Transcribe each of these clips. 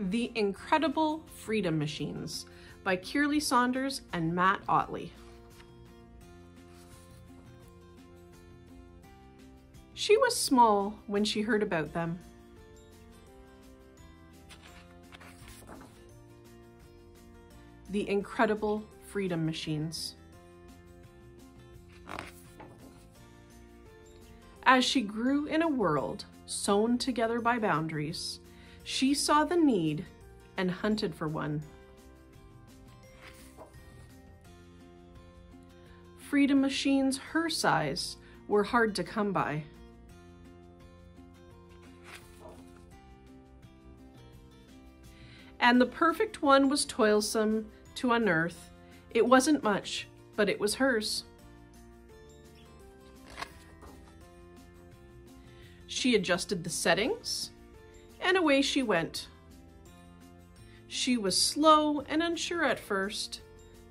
The Incredible Freedom Machines by Kirli Saunders and Matt Ottley. She was small when she heard about them. The Incredible Freedom Machines. As she grew in a world sewn together by boundaries, she saw the need and hunted for one. Freedom machines her size were hard to come by. And the perfect one was toilsome to unearth. It wasn't much, but it was hers. She adjusted the settings, and away she went. She was slow and unsure at first,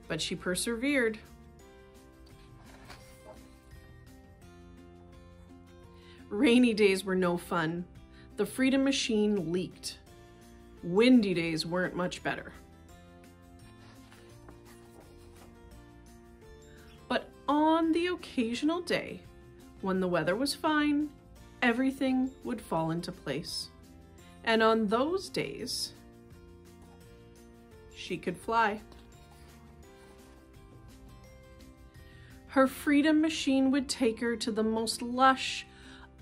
but she persevered. Rainy days were no fun. The Freedom Machine leaked. Windy days weren't much better. But on the occasional day, when the weather was fine everything would fall into place. And on those days, she could fly. Her freedom machine would take her to the most lush,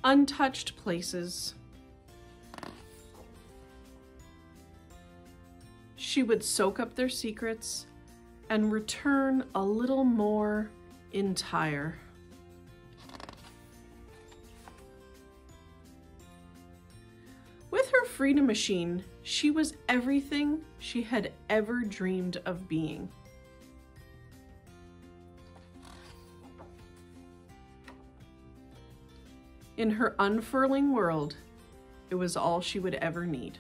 untouched places. She would soak up their secrets and return a little more entire. Freedom machine, she was everything she had ever dreamed of being. In her unfurling world, it was all she would ever need.